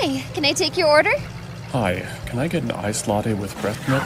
Hi, can I take your order? Hi, can I get an iced latte with breast milk?